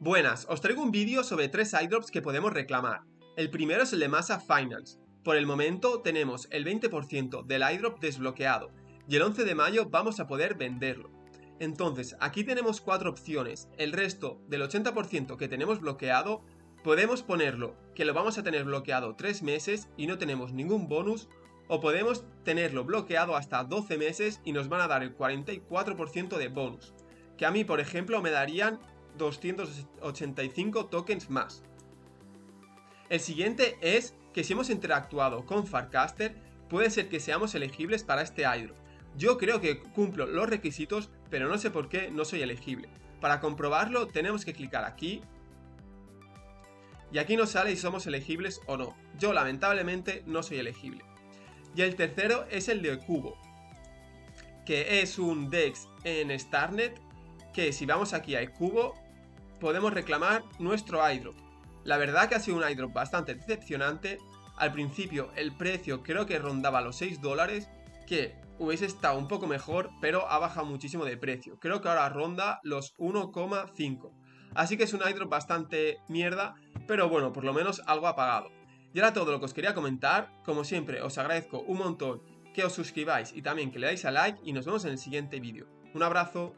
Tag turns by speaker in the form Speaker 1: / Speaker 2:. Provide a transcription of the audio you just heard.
Speaker 1: Buenas, os traigo un vídeo sobre tres iDrops que podemos reclamar. El primero es el de Masa Finance. Por el momento tenemos el 20% del iDrop desbloqueado y el 11 de mayo vamos a poder venderlo. Entonces, aquí tenemos cuatro opciones. El resto del 80% que tenemos bloqueado, podemos ponerlo que lo vamos a tener bloqueado 3 meses y no tenemos ningún bonus, o podemos tenerlo bloqueado hasta 12 meses y nos van a dar el 44% de bonus, que a mí, por ejemplo, me darían 285 tokens más. El siguiente es que si hemos interactuado con Farcaster, puede ser que seamos elegibles para este Hydro. Yo creo que cumplo los requisitos, pero no sé por qué no soy elegible. Para comprobarlo tenemos que clicar aquí y aquí nos sale si somos elegibles o no. Yo lamentablemente no soy elegible. Y el tercero es el de Cubo, que es un DEX en Starnet que si vamos aquí a Cubo podemos reclamar nuestro iDrop. La verdad que ha sido un iDrop bastante decepcionante. Al principio el precio creo que rondaba los 6 dólares, que hubiese estado un poco mejor, pero ha bajado muchísimo de precio. Creo que ahora ronda los 1,5. Así que es un iDrop bastante mierda, pero bueno, por lo menos algo ha pagado. Y ahora todo lo que os quería comentar, como siempre os agradezco un montón que os suscribáis y también que le dais a like y nos vemos en el siguiente vídeo. Un abrazo.